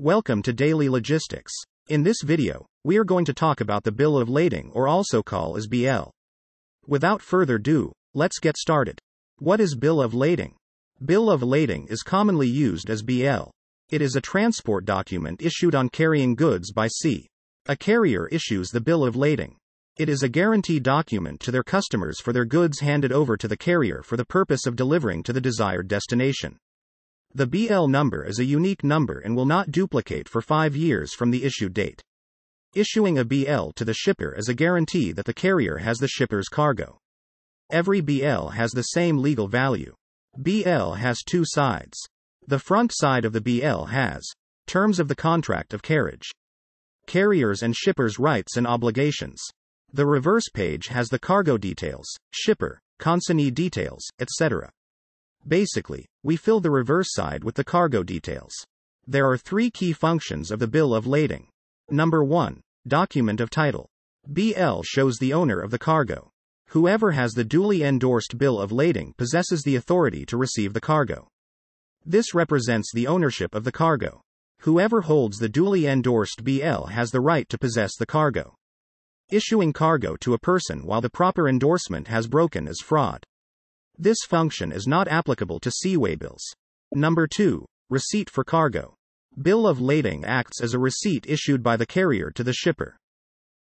Welcome to Daily Logistics. In this video, we are going to talk about the bill of lading or also called as BL. Without further ado, let's get started. What is bill of lading? Bill of lading is commonly used as BL. It is a transport document issued on carrying goods by sea. A carrier issues the bill of lading. It is a guarantee document to their customers for their goods handed over to the carrier for the purpose of delivering to the desired destination. The BL number is a unique number and will not duplicate for five years from the issue date. Issuing a BL to the shipper is a guarantee that the carrier has the shipper's cargo. Every BL has the same legal value. BL has two sides. The front side of the BL has terms of the contract of carriage, carriers and shippers' rights and obligations. The reverse page has the cargo details, shipper, consignee details, etc. Basically, we fill the reverse side with the cargo details. There are three key functions of the bill of lading. Number 1. Document of title. BL shows the owner of the cargo. Whoever has the duly endorsed bill of lading possesses the authority to receive the cargo. This represents the ownership of the cargo. Whoever holds the duly endorsed BL has the right to possess the cargo. Issuing cargo to a person while the proper endorsement has broken is fraud. This function is not applicable to sea waybills. Number 2. Receipt for cargo. Bill of lading acts as a receipt issued by the carrier to the shipper.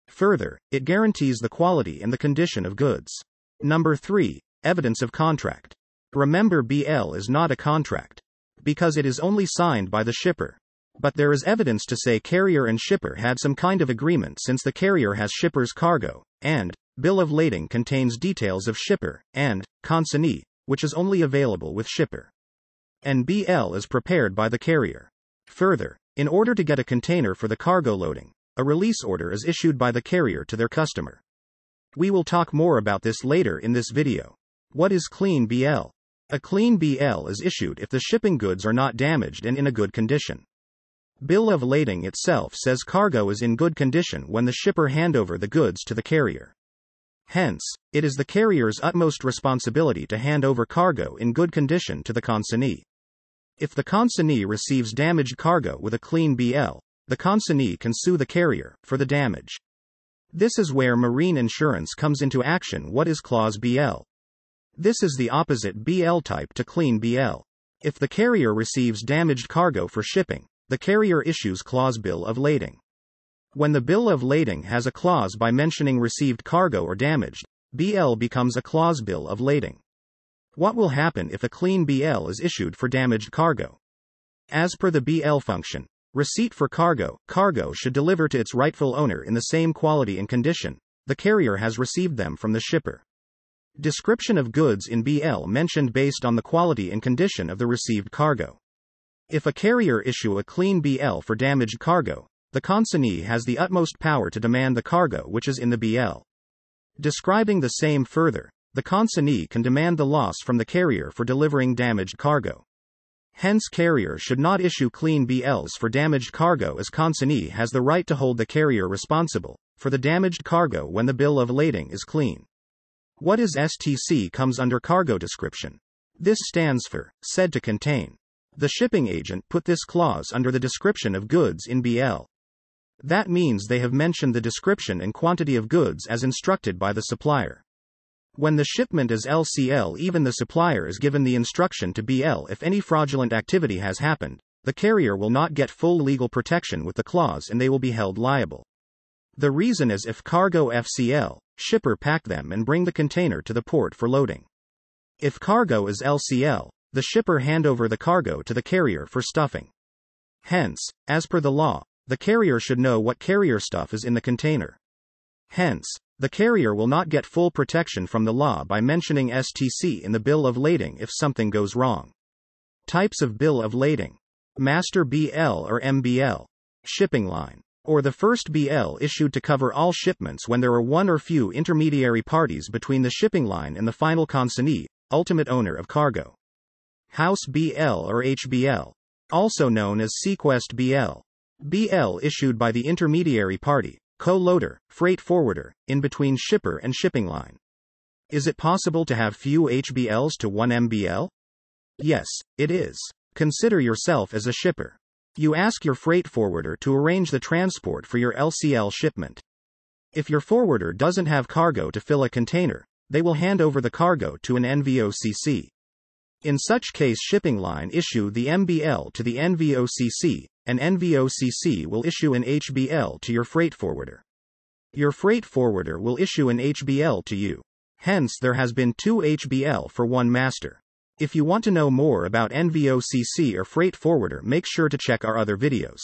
Further, it guarantees the quality and the condition of goods. Number 3. Evidence of contract. Remember, BL is not a contract. Because it is only signed by the shipper. But there is evidence to say carrier and shipper had some kind of agreement since the carrier has shipper's cargo, and, bill of lading contains details of shipper, and, consignee, which is only available with shipper. And BL is prepared by the carrier. Further, in order to get a container for the cargo loading, a release order is issued by the carrier to their customer. We will talk more about this later in this video. What is clean BL? A clean BL is issued if the shipping goods are not damaged and in a good condition. Bill of lading itself says cargo is in good condition when the shipper handover the goods to the carrier. Hence, it is the carrier's utmost responsibility to hand over cargo in good condition to the consignee. If the consignee receives damaged cargo with a clean BL, the consignee can sue the carrier for the damage. This is where marine insurance comes into action. What is Clause BL? This is the opposite BL type to clean BL. If the carrier receives damaged cargo for shipping, the carrier issues clause bill of lading. When the bill of lading has a clause by mentioning received cargo or damaged, BL becomes a clause bill of lading. What will happen if a clean BL is issued for damaged cargo? As per the BL function, receipt for cargo, cargo should deliver to its rightful owner in the same quality and condition, the carrier has received them from the shipper. Description of goods in BL mentioned based on the quality and condition of the received cargo. If a carrier issue a clean BL for damaged cargo, the consignee has the utmost power to demand the cargo which is in the BL. Describing the same further, the consignee can demand the loss from the carrier for delivering damaged cargo. Hence, carrier should not issue clean BLs for damaged cargo as consignee has the right to hold the carrier responsible for the damaged cargo when the bill of lading is clean. What is STC comes under cargo description. This stands for said to contain. The shipping agent put this clause under the description of goods in BL. That means they have mentioned the description and quantity of goods as instructed by the supplier. When the shipment is LCL, even the supplier is given the instruction to BL if any fraudulent activity has happened, the carrier will not get full legal protection with the clause and they will be held liable. The reason is if cargo FCL, shipper pack them and bring the container to the port for loading. If cargo is LCL, the shipper hand over the cargo to the carrier for stuffing. Hence, as per the law, the carrier should know what carrier stuff is in the container. Hence, the carrier will not get full protection from the law by mentioning STC in the bill of lading if something goes wrong. Types of bill of lading Master BL or MBL, shipping line, or the first BL issued to cover all shipments when there are one or few intermediary parties between the shipping line and the final consignee, ultimate owner of cargo. House BL or HBL, also known as Sequest BL, BL issued by the intermediary party, co-loader, freight forwarder, in between shipper and shipping line. Is it possible to have few HBLs to one MBL? Yes, it is. Consider yourself as a shipper. You ask your freight forwarder to arrange the transport for your LCL shipment. If your forwarder doesn't have cargo to fill a container, they will hand over the cargo to an NVOCC. In such case, shipping line issue the MBL to the NVOCC, and NVOCC will issue an HBL to your freight forwarder. Your freight forwarder will issue an HBL to you. Hence, there has been two HBL for one master. If you want to know more about NVOCC or freight forwarder, make sure to check our other videos.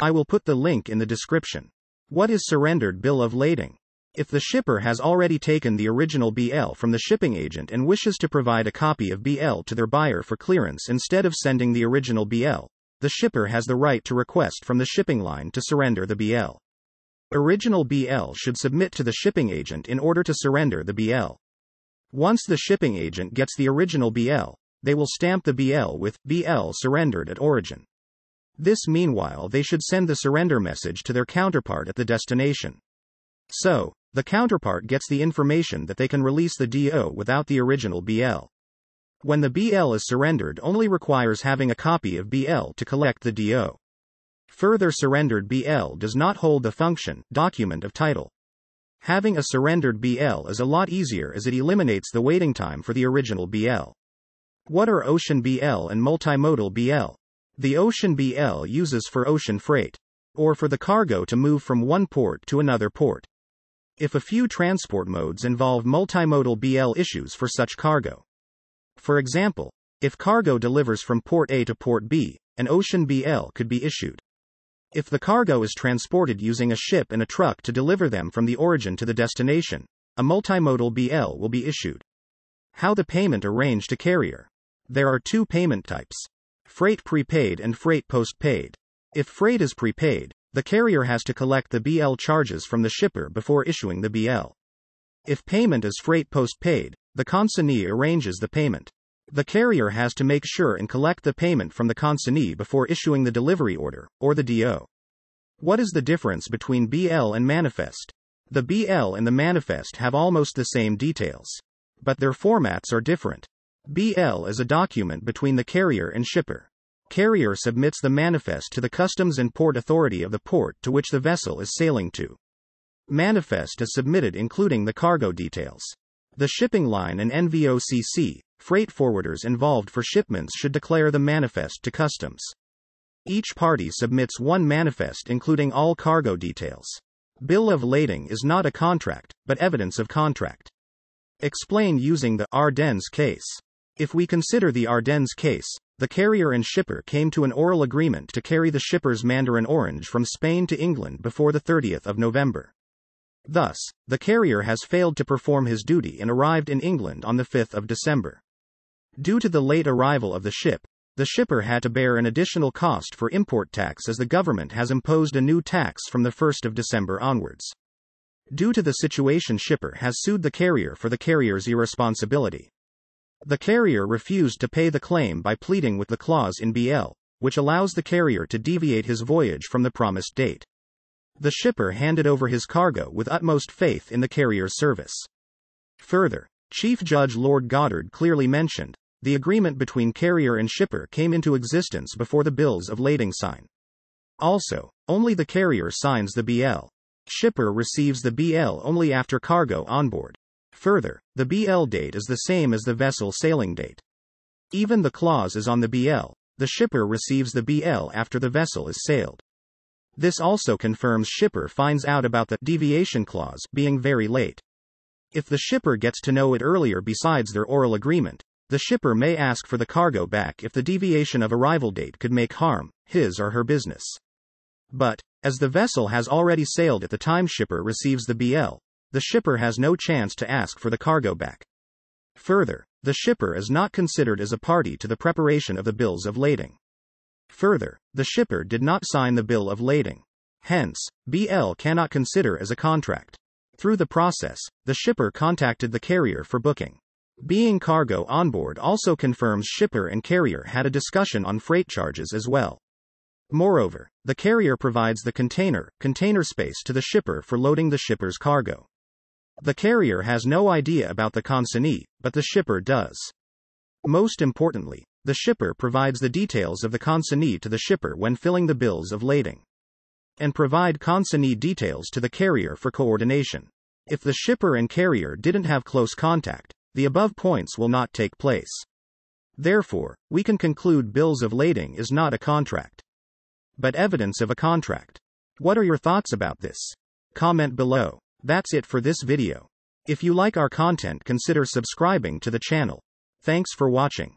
I will put the link in the description. What is surrendered bill of lading? If the shipper has already taken the original BL from the shipping agent and wishes to provide a copy of BL to their buyer for clearance instead of sending the original BL, the shipper has the right to request from the shipping line to surrender the BL. Original BL should submit to the shipping agent in order to surrender the BL. Once the shipping agent gets the original BL, they will stamp the BL with BL surrendered at origin. This meanwhile they should send the surrender message to their counterpart at the destination. So, the counterpart gets the information that they can release the DO without the original BL. When the BL is surrendered only requires having a copy of BL to collect the DO. Further surrendered BL does not hold the function, document of title. Having a surrendered BL is a lot easier as it eliminates the waiting time for the original BL. What are ocean BL and multimodal BL? The ocean BL uses for ocean freight, or for the cargo to move from one port to another port. If a few transport modes involve multimodal BL issues for such cargo. For example, if cargo delivers from port A to port B, an ocean BL could be issued. If the cargo is transported using a ship and a truck to deliver them from the origin to the destination, a multimodal BL will be issued. How the payment arranged to carrier. There are two payment types freight prepaid and freight postpaid. If freight is prepaid, the carrier has to collect the BL charges from the shipper before issuing the BL. If payment is freight postpaid, the consignee arranges the payment. The carrier has to make sure and collect the payment from the consignee before issuing the delivery order, or the DO. What is the difference between BL and manifest? The BL and the manifest have almost the same details. But their formats are different. BL is a document between the carrier and shipper. Carrier submits the manifest to the Customs and Port Authority of the port to which the vessel is sailing to. Manifest is submitted including the cargo details. The shipping line and NVOCC, freight forwarders involved for shipments should declare the manifest to Customs. Each party submits one manifest including all cargo details. Bill of lading is not a contract, but evidence of contract. Explain using the Ardennes case. If we consider the Ardennes case, the carrier and shipper came to an oral agreement to carry the shipper's mandarin orange from Spain to England before the 30th of November. Thus, the carrier has failed to perform his duty and arrived in England on the 5th of December. Due to the late arrival of the ship, the shipper had to bear an additional cost for import tax as the government has imposed a new tax from the 1st of December onwards. Due to the situation, shipper has sued the carrier for the carrier's irresponsibility. The carrier refused to pay the claim by pleading with the clause in BL, which allows the carrier to deviate his voyage from the promised date. The shipper handed over his cargo with utmost faith in the carrier's service. Further, Chief Judge Lord Goddard clearly mentioned the agreement between carrier and shipper came into existence before the bills of lading sign. Also, only the carrier signs the BL. Shipper receives the BL only after cargo on board. Further, the BL date is the same as the vessel sailing date. Even the clause is on the BL, the shipper receives the BL after the vessel is sailed. This also confirms shipper finds out about the deviation clause being very late. If the shipper gets to know it earlier besides their oral agreement, the shipper may ask for the cargo back if the deviation of arrival date could make harm, his or her business. But, as the vessel has already sailed at the time shipper receives the BL, the shipper has no chance to ask for the cargo back. Further, the shipper is not considered as a party to the preparation of the bills of lading. Further, the shipper did not sign the bill of lading. Hence, BL cannot consider as a contract. Through the process, the shipper contacted the carrier for booking. Being cargo on board also confirms shipper and carrier had a discussion on freight charges as well. Moreover, the carrier provides the container, container space to the shipper for loading the shipper's cargo. The carrier has no idea about the consignee, but the shipper does. Most importantly, The shipper provides the details of the consignee to the shipper when filling the bills of lading. And provide consignee details to the carrier for coordination. If the shipper and carrier didn't have close contact, the above points will not take place. Therefore, we can conclude bills of lading is not a contract, but evidence of a contract. What are your thoughts about this? Comment below. That's it for this video. If you like our content consider subscribing to the channel. Thanks for watching.